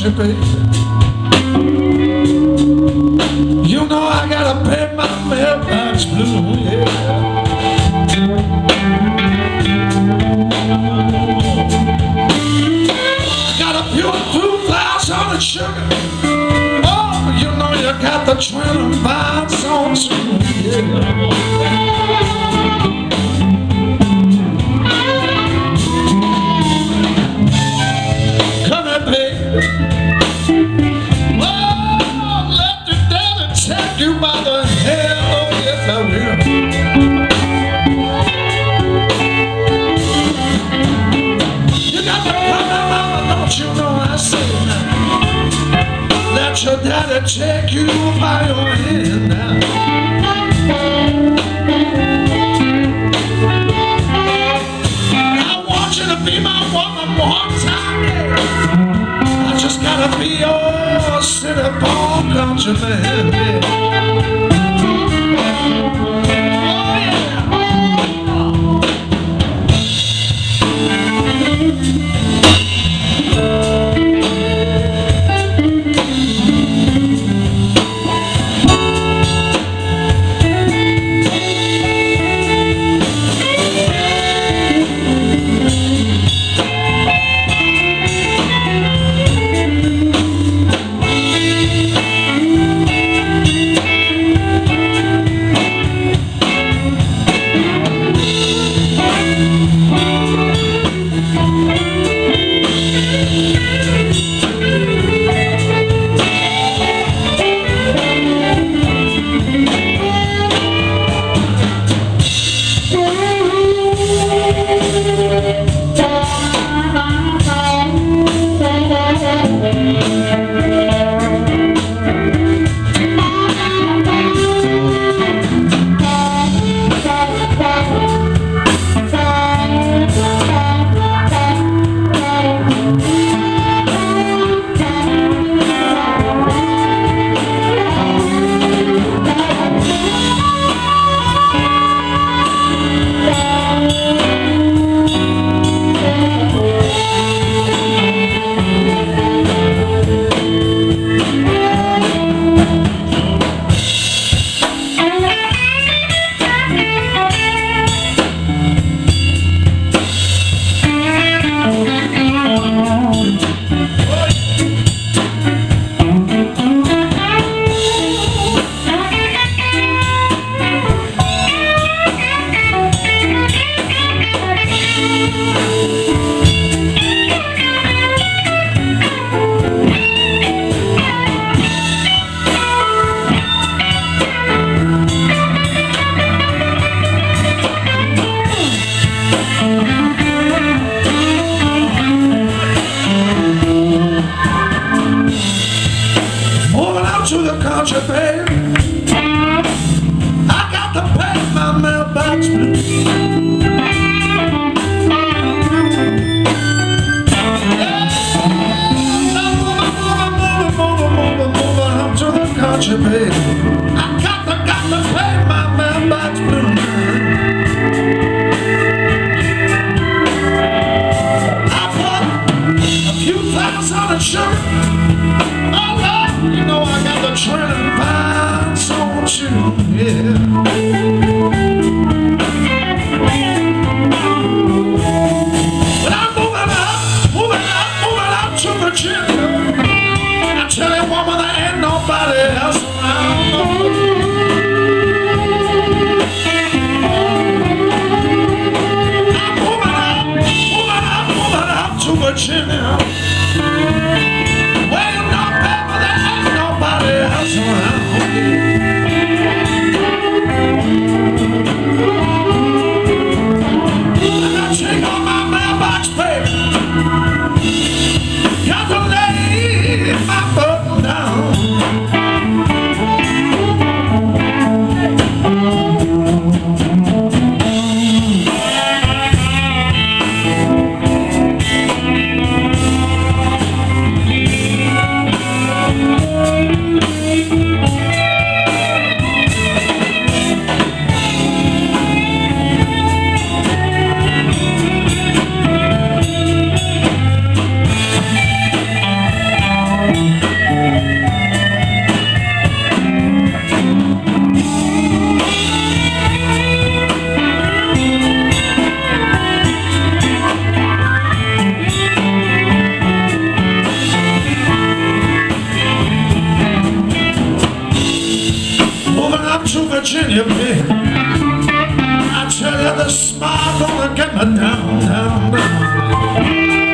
country, baby. You know I gotta pay my mailbox blue, yeah. Got a few two glass on the sugar. Oh, you know you got the trailer vines your daddy take you by your hand now. I want you to be my woman one time. I just gotta be your city country man. The country, baby. I got to pay my mailbox blue. to Virginia baby, I tell you, the smile's gonna get me down, down, down.